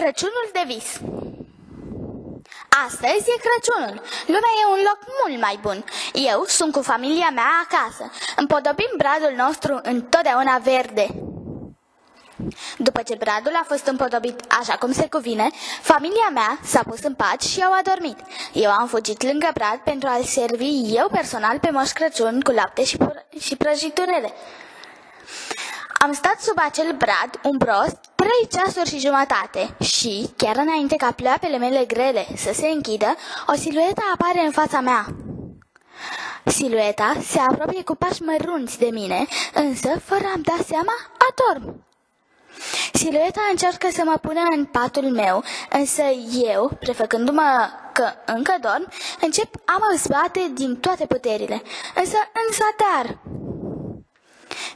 Crăciunul de vis Astăzi e Crăciunul. Lumea e un loc mult mai bun. Eu sunt cu familia mea acasă. Împodobim bradul nostru întotdeauna verde. După ce bradul a fost împodobit așa cum se cuvine, familia mea s-a pus în pat și au adormit. Eu am fugit lângă brad pentru a-l servi eu personal pe Moș Crăciun cu lapte și, și prăjiturele. Am stat sub acel brad un brost trei ceasuri și jumătate și, chiar înainte ca pleoapele mele grele să se închidă, o siluetă apare în fața mea. Silueta se apropie cu pași mărunți de mine, însă, fără a-mi da seama, adorm. Silueta încearcă să mă pună în patul meu, însă eu, prefăcându-mă că încă dorm, încep a mă zbate din toate puterile, însă în zadar.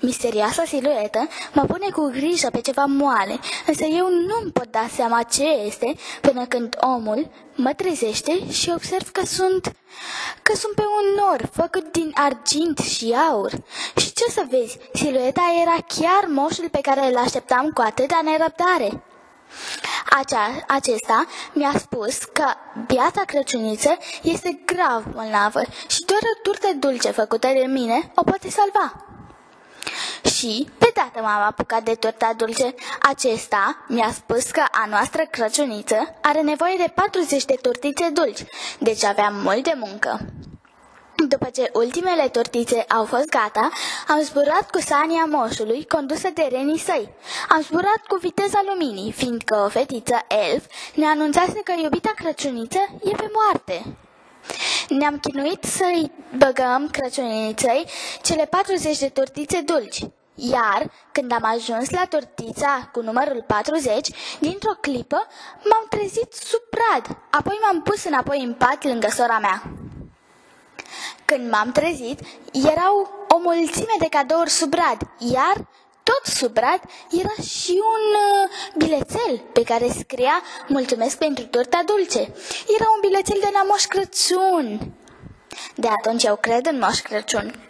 Misterioasa siluetă mă pune cu grijă pe ceva moale, însă eu nu-mi pot da seama ce este până când omul mă trezește și observ că sunt, că sunt pe un nor făcut din argint și aur. Și ce să vezi, silueta era chiar moșul pe care îl așteptam cu atâta nerăbdare. Acea, acesta mi-a spus că biata Crăciuniță este grav bolnavă și doar o turtă dulce făcută de mine o poate salva. Și, pe dată m-am apucat de torta dulce. Acesta mi-a spus că a noastră Crăciuniță are nevoie de 40 de tortițe dulci, deci aveam mult de muncă. După ce ultimele tortițe au fost gata, am zburat cu sania moșului, condusă de renii săi. Am zburat cu viteza luminii, fiindcă o fetiță elf ne anunțase că iubita Crăciuniță e pe moarte. Ne-am chinuit să-i băgăm Crăciuniței cele 40 de tortițe dulci. Iar, când am ajuns la tortița cu numărul 40, dintr-o clipă m-am trezit sub brad, apoi m-am pus înapoi în pat lângă sora mea. Când m-am trezit, erau o mulțime de cadouri sub brad, iar tot sub brad era și un uh, bilețel pe care scria Mulțumesc pentru torta dulce. Era un bilețel de la Moș Crăciun. De atunci eu cred în Moș Crăciun.